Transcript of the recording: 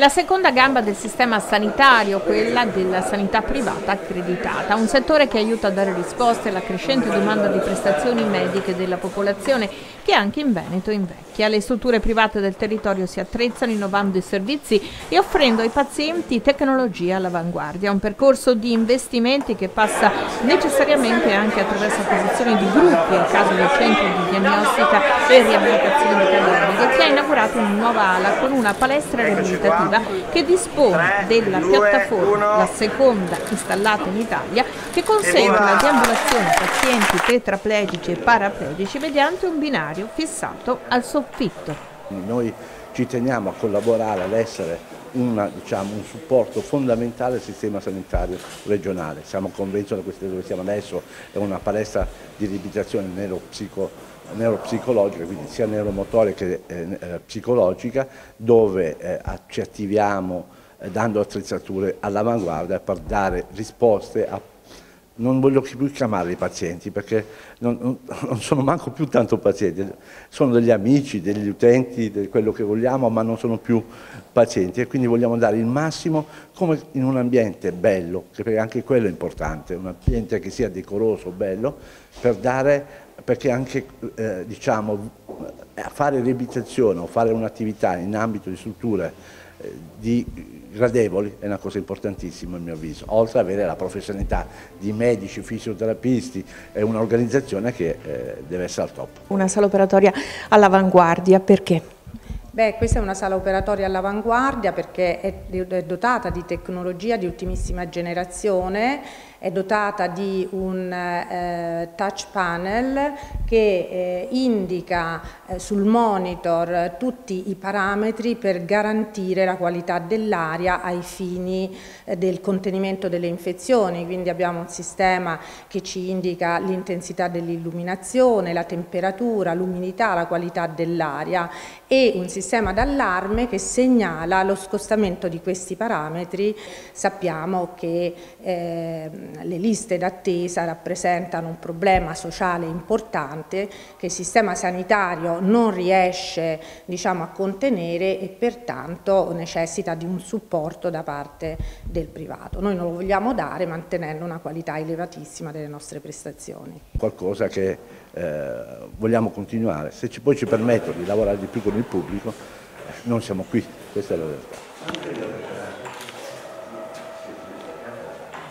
La seconda gamba del sistema sanitario, quella della sanità privata accreditata, un settore che aiuta a dare risposte alla crescente domanda di prestazioni mediche della popolazione che anche in Veneto invecchia. Le strutture private del territorio si attrezzano innovando i servizi e offrendo ai pazienti tecnologia all'avanguardia, un percorso di investimenti che passa necessariamente anche attraverso acquisizioni di gruppi, il caso del centro di diagnostica e riabilitazione di cadaveri, che ha inaugurato una nuova ala con una palestra riabilitativa Cooperativa che dispone della piattaforma, la seconda installata in Italia, che consente la deambulazione pazienti tetraplegici e paraplegici mediante un binario fissato al soffitto. Noi ci teniamo a collaborare, ad essere una, diciamo, un supporto fondamentale al sistema sanitario regionale. Siamo convinti che questa dove siamo adesso è una palestra di riabilitazione neuropsico neuropsicologica, quindi sia neuromotoria che eh, eh, psicologica, dove eh, ci attiviamo eh, dando attrezzature all'avanguardia per dare risposte a non voglio più chiamarli pazienti perché non, non, non, sono manco più tanto pazienti, sono degli amici, degli utenti, di quello che vogliamo, ma non sono più pazienti. E quindi vogliamo dare il massimo come in un ambiente bello, perché anche quello è importante, un ambiente che sia decoroso, bello, per dare perché anche eh, diciamo, fare riabilitazione o fare un'attività in ambito di strutture eh, di gradevoli è una cosa importantissima a mio avviso, oltre ad avere la professionalità di medici, fisioterapisti e un'organizzazione che eh, deve essere al top. Una sala operatoria all'avanguardia, perché? Beh, questa è una sala operatoria all'avanguardia perché è dotata di tecnologia di ultimissima generazione è dotata di un eh, touch panel che eh, indica eh, sul monitor tutti i parametri per garantire la qualità dell'aria ai fini eh, del contenimento delle infezioni, quindi abbiamo un sistema che ci indica l'intensità dell'illuminazione, la temperatura, l'umidità, la qualità dell'aria e un sistema d'allarme che segnala lo scostamento di questi parametri. Sappiamo che eh, le liste d'attesa rappresentano un problema sociale importante che il sistema sanitario non riesce diciamo, a contenere e pertanto necessita di un supporto da parte del privato. Noi non lo vogliamo dare mantenendo una qualità elevatissima delle nostre prestazioni. Qualcosa che eh, vogliamo continuare, se ci, poi ci permettono di lavorare di più con il pubblico non siamo qui, questa è la realtà.